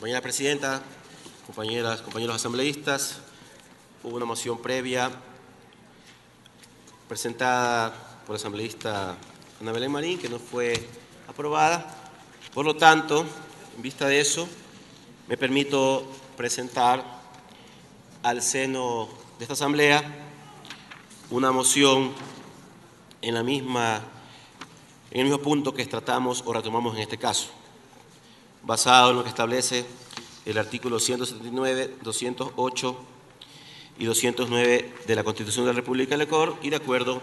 Compañera Presidenta, compañeras, compañeros asambleístas, hubo una moción previa presentada por la asambleísta Ana Belén Marín que no fue aprobada. Por lo tanto, en vista de eso, me permito presentar al seno de esta asamblea una moción en, la misma, en el mismo punto que tratamos o retomamos en este caso basado en lo que establece el artículo 179, 208 y 209 de la Constitución de la República del Ecuador y de acuerdo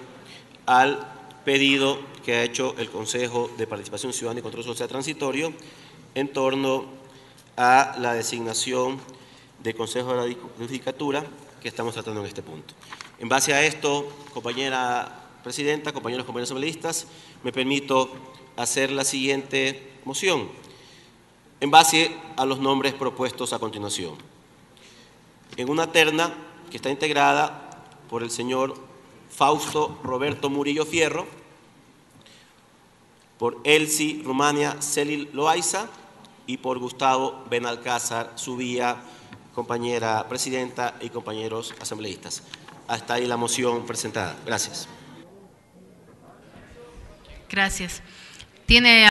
al pedido que ha hecho el Consejo de Participación Ciudadana y Control Social Transitorio en torno a la designación del Consejo de la Judicatura que estamos tratando en este punto. En base a esto, compañera presidenta, compañeros, compañeros asambleístas, me permito hacer la siguiente moción en base a los nombres propuestos a continuación. En una terna que está integrada por el señor Fausto Roberto Murillo Fierro, por Elsie Rumania Celil Loaiza y por Gustavo Benalcázar Subía, compañera presidenta y compañeros asambleístas. Hasta ahí la moción presentada. Gracias. Gracias. Tiene